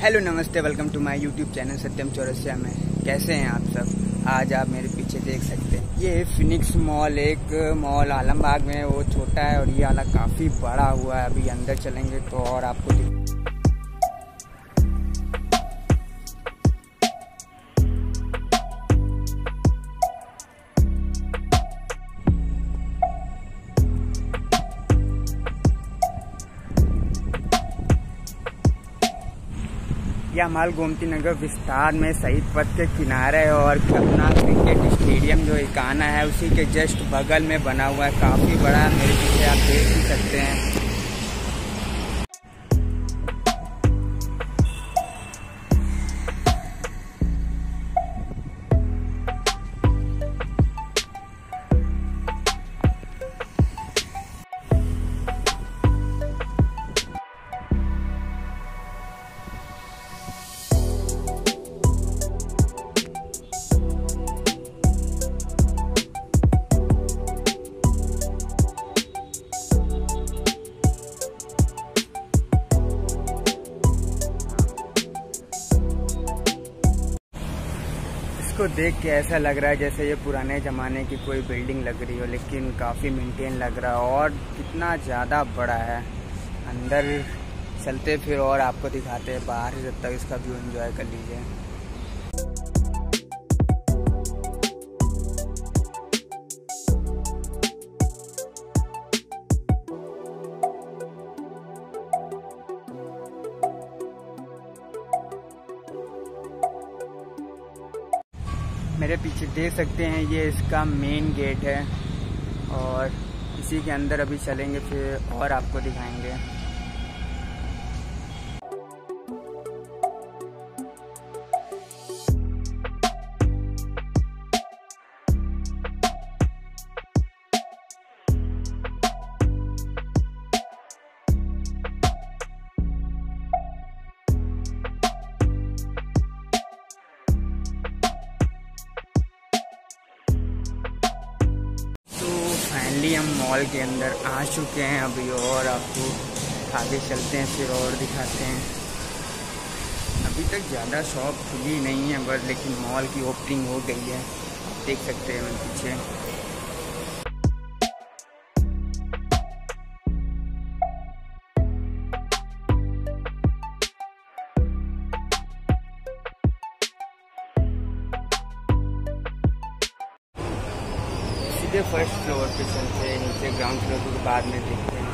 Hello नमस्ते welcome to my YouTube channel Satyam Chaurasia में। कैसे हैं आप सब? आज आप मेरे पीछे देख सकते हैं। ये फिनिक्स मॉल एक मॉल आलमबाग में, वो छोटा है और ये वाला काफ़ी बड़ा हुआ है। अभी अंदर चलेंगे तो और आपको यह माल गोमती नगर विस्तार में शहीद पथ के किनारे और अपना क्रिकेट स्टेडियम जो इकाना है, उसी के जस्ट बगल में बना हुआ है। काफ़ी बड़ा मेरे पीछे आप देख भी सकते हैं। इसको देख के ऐसा लग रहा है जैसे ये पुराने ज़माने की कोई बिल्डिंग लग रही हो, लेकिन काफ़ी मेंटेन लग रहा है और कितना ज़्यादा बड़ा है। अंदर चलते फिर और आपको दिखाते हैं, बाहर जब तक इसका व्यू एंजॉय कर लीजिए। मेरे पीछे देख सकते हैं, ये इसका मेन गेट है और इसी के अंदर अभी चलेंगे, फिर और आपको दिखाएँगे। फाइनली हम मॉल के अंदर आ चुके हैं अभी और आपको आगे चलते हैं, फिर और दिखाते हैं। अभी तक ज़्यादा शॉप खुली नहीं है बस लेकिन मॉल की ओपनिंग हो गई है। देख सकते हैं पीछे। सीधे फ़र्स्ट फ्लोर पे चलते हैं नीचे ग्राउंड फ्लोर के बाद में देखते हैं।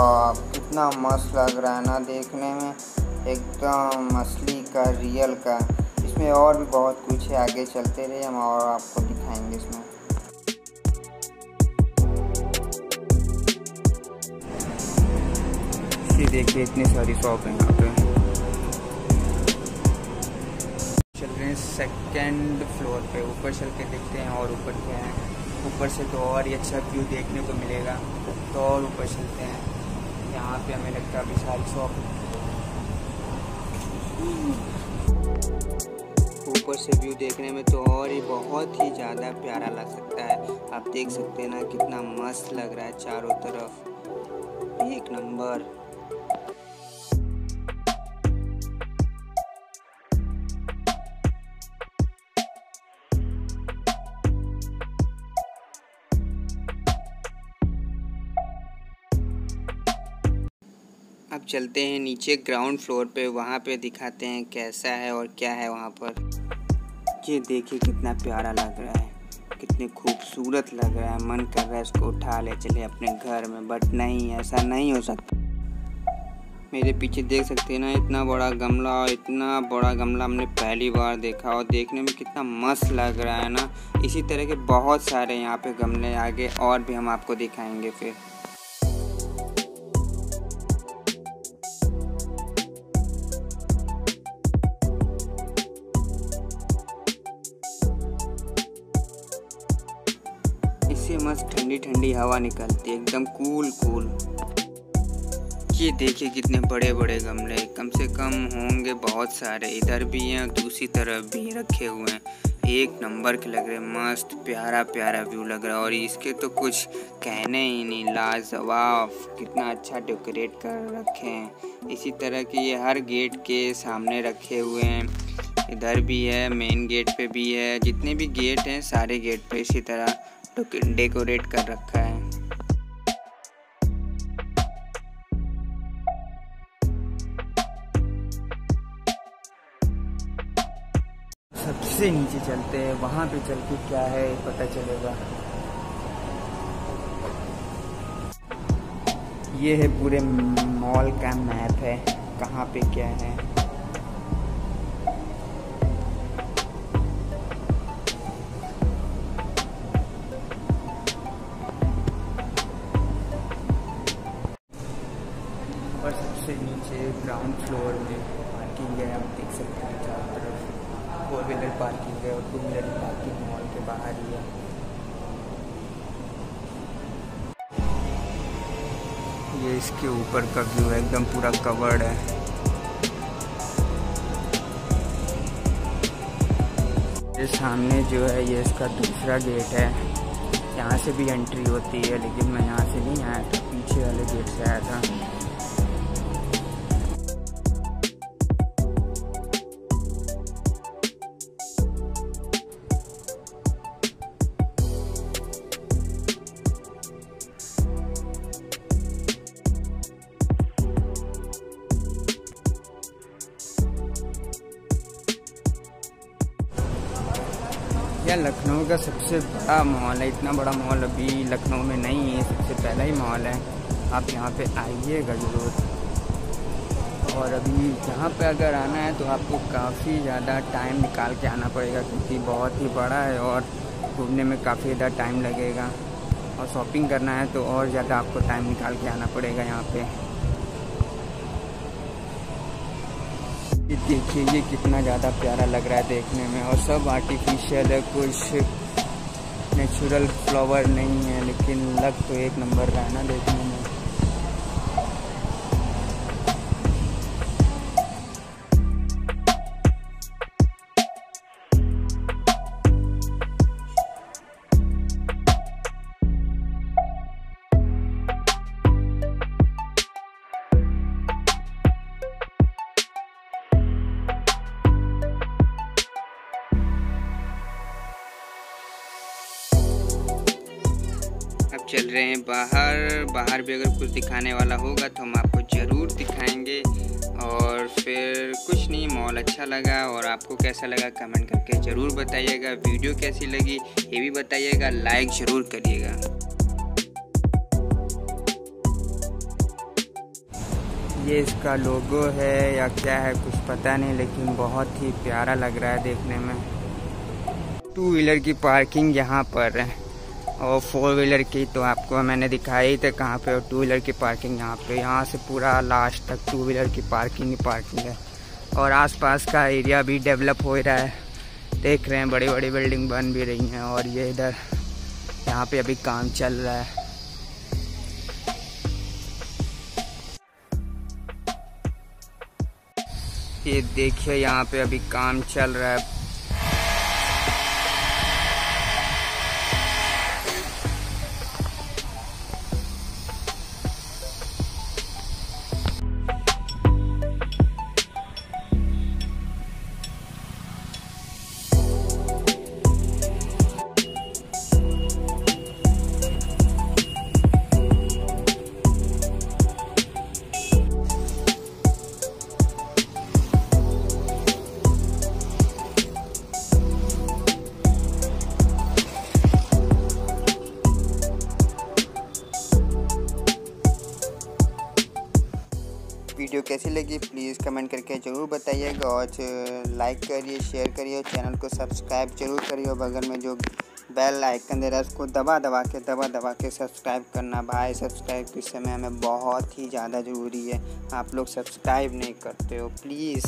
भाई कितना मस्त लग रहा है ना देखने में। एकदम असली का, रियल का। इसमें और भी बहुत कुछ है, आगे चलते रहे हम और आपको दिखाएँगे इसमें। देखिए, इतनी सारी शॉप है यहाँ पे। चल रहे हैं सेकेंड फ्लोर पे। ऊपर चल के देखते हैं और ऊपर क्या है। ऊपर से तो और ही अच्छा व्यू देखने को मिलेगा। तो और ऊपर चलते हैं। यहाँ पे हमें लगता है अभी सारी शॉप ऊपर से व्यू देखने में तो और ही बहुत ही ज़्यादा प्यारा लग सकता है। आप देख सकते हैं ना कितना मस्त लग रहा है चारों तरफ़। एक नंबर। अब चलते हैं नीचे ग्राउंड फ्लोर पे, वहाँ पे दिखाते हैं कैसा है और क्या है वहाँ पर। ये देखिए कितना प्यारा लग रहा है, कितने खूबसूरत लग रहा है। मन कर रहा है इसको उठा ले, चले अपने घर में बट नहीं, ऐसा नहीं हो सकता। मेरे पीछे देख सकते हैं ना, इतना बड़ा गमला और इतना बड़ा गमला हमने पहली बार देखा और देखने में कितना मस्त लग रहा है ना। इसी तरह के बहुत सारे यहाँ पे गमले आगे और भी हम आपको दिखाएँगे फिर। मस्त ठंडी ठंडी हवा निकलती है, एकदम कूल कूल ये देखिए कितने बड़े बड़े गमले, कम से कम होंगे बहुत सारे। इधर भी हैं, दूसरी तरफ़ भी रखे हुए हैं। एक नंबर के लग रहे मस्त प्यारा प्यारा व्यू लग रहा है। और इसके तो कुछ कहने ही नहीं, लाजवाब। कितना अच्छा डेकोरेट कर रखे हैं। इसी तरह के ये हर गेट के सामने रखे हुए हैं। इधर भी है मेन गेट पे भी है। जितने भी गेट हैं, सारे गेट पे इसी तरह डेकोरेट कर रखा है? सबसे नीचे चलते हैं, वहाँ पे चल के क्या है पता चलेगा। ये है पूरे मॉल का मैप है, कहाँ पे क्या है। फोर व्हीलर पार्किंग है और टू व्हीलर पार्किंग मॉल के बाहर ही है। ये इसके ऊपर का व्यू है, एकदम पूरा कवर्ड है। ये सामने जो है, ये इसका दूसरा गेट है। यहाँ से भी एंट्री होती है, लेकिन मैं यहाँ से नहीं आया था, पीछे वाले गेट से आया था। यह लखनऊ का सबसे बड़ा मॉल है? इतना बड़ा मॉल अभी लखनऊ में नहीं है, सबसे पहला ही मॉल है। आप यहाँ पे आइएगा ज़रूर। और अभी यहाँ पे अगर आना है तो आपको काफ़ी ज़्यादा टाइम निकाल के आना पड़ेगा, क्योंकि बहुत ही बड़ा है और घूमने में काफ़ी ज़्यादा टाइम लगेगा। और शॉपिंग करना है तो और ज़्यादा आपको टाइम निकाल के आना पड़ेगा यहाँ पे। देखिए, ये कितना ज़्यादा प्यारा लग रहा है देखने में। और सब आर्टिफिशियल है, कुछ नेचुरल फ्लावर नहीं है, लेकिन लग तो एक नंबर रहा है ना देखने में। चल रहे हैं बाहर। बाहर भी अगर कुछ दिखाने वाला होगा तो हम आपको ज़रूर दिखाएँगे। और फिर कुछ नहीं मॉल अच्छा लगा। और आपको कैसा लगा कमेंट करके ज़रूर बताइएगा। वीडियो कैसी लगी ये भी बताइएगा। लाइक ज़रूर करिएगा। ये इसका लोगो है या क्या है कुछ पता नहीं, लेकिन बहुत ही प्यारा लग रहा है देखने में। टू व्हीलर की पार्किंग यहाँ पर है। और फोर व्हीलर की तो आपको मैंने दिखाई था कहाँ पे और टू व्हीलर की पार्किंग यहाँ पे। यहाँ से पूरा लास्ट तक टू व्हीलर की पार्किंग ही पार्किंग है। और आसपास का एरिया भी डेवलप हो रहा है। देख रहे हैं बड़ी बड़ी बिल्डिंग बन भी रही हैं और ये इधर यहाँ पे अभी काम चल रहा है। ये देखिए यहाँ पे अभी काम चल रहा है। कैसी लगी प्लीज़ कमेंट करके ज़रूर बताइएगा और लाइक करिए शेयर करिए और चैनल को सब्सक्राइब ज़रूर करिए। और बगल में जो बेल आइकन दे रहा है, उसको दबा दबा के, दबा दबा के सब्सक्राइब करना। भाई सब्सक्राइब इस समय हमें बहुत ही ज़्यादा ज़रूरी है। आप लोग सब्सक्राइब नहीं करते हो प्लीज़